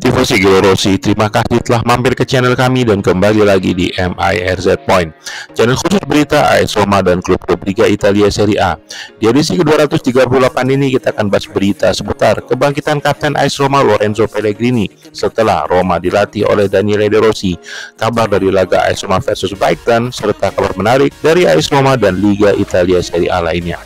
Tifosi Rossi, terima kasih telah mampir ke channel kami dan kembali lagi di MIRZ Point, channel khusus berita AS Roma dan klub-klub Liga Italia Serie A. Di edisi ke-238 ini kita akan bahas berita seputar kebangkitan Kapten AS Roma Lorenzo Pellegrini setelah Roma dilatih oleh Daniele De Rossi, kabar dari laga AS Roma versus Brighton, serta kabar menarik dari AS Roma dan Liga Italia Serie A lainnya.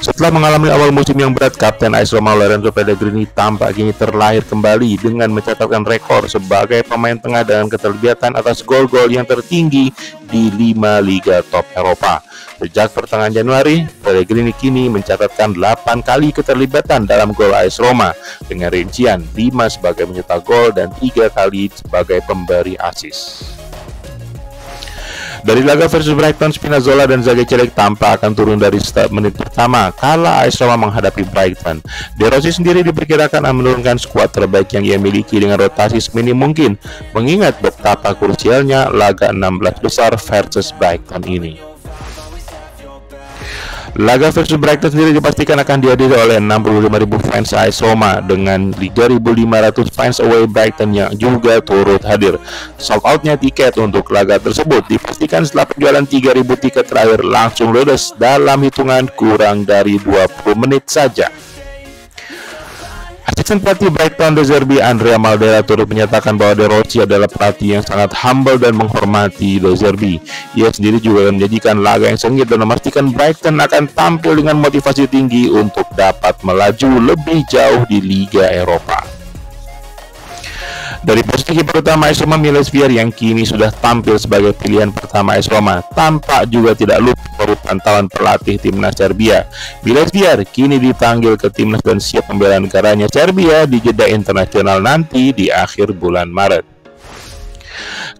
Setelah mengalami awal musim yang berat, Kapten AS Roma Lorenzo Pellegrini tampak kini terlahir kembali dengan mencatatkan rekor sebagai pemain tengah dengan keterlibatan atas gol-gol yang tertinggi di lima liga top Eropa. Sejak pertengahan Januari, Pellegrini kini mencatatkan 8 kali keterlibatan dalam gol AS Roma dengan rincian 5 sebagai mencetak gol dan 3 kali sebagai pemberi assist. Dari laga versus Brighton, Spinazzola dan Zaga tampak akan turun dari menit pertama kala AS Roma menghadapi Brighton. De Rossi sendiri diperkirakan akan menurunkan skuad terbaik yang ia miliki dengan rotasi seminim mungkin, mengingat betapa krusialnya laga 16 besar versus Brighton ini. Laga versus Brighton sendiri dipastikan akan dihadiri oleh 65.000 fans AS Roma dengan 3.500 fans away Brighton yang juga turut hadir. Sold outnya tiket untuk laga tersebut dipastikan setelah penjualan 3.000 tiket terakhir langsung ludes dalam hitungan kurang dari 20 menit saja. Asisten pelatih Brighton De Zerbi Andrea Maldera turut menyatakan bahwa De Rossi adalah pelatih yang sangat humble dan menghormati De. Ia sendiri juga akan menjanjikan laga yang sengit dan memastikan Brighton akan tampil dengan motivasi tinggi untuk dapat melaju lebih jauh di Liga Eropa. Dari posisi kiper utama AS Roma Miles Vier yang kini sudah tampil sebagai pilihan pertama AS Roma, tampak juga tidak lupa menurut pantauan pelatih timnas Serbia. Miles Vier kini dipanggil ke timnas dan siap membela negaranya Serbia di jeda internasional nanti di akhir bulan Maret.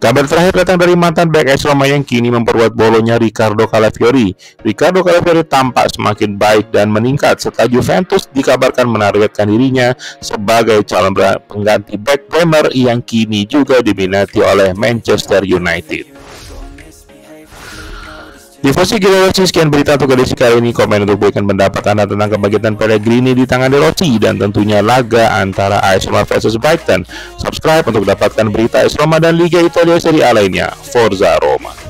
Kabar terakhir datang dari mantan back AS Roma yang kini memperbuat bolonya Ricardo Calafiori. Ricardo Calafiori tampak semakin baik dan meningkat setelah Juventus dikabarkan menargetkan dirinya sebagai calon pengganti back Bremer yang kini juga diminati oleh Manchester United. Di Fosi Gila Rossi, sekian berita untuk edisi kali ini. Komen untuk berikan pendapat Anda tentang kebagian Pellegrini di tangan De Rossi dan tentunya laga antara AS Roma versus Brighton. Subscribe untuk dapatkan berita AS Roma dan Liga Italia Serie A lainnya. Forza Roma.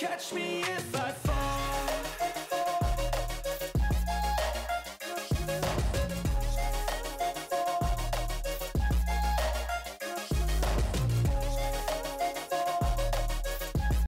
catch me if I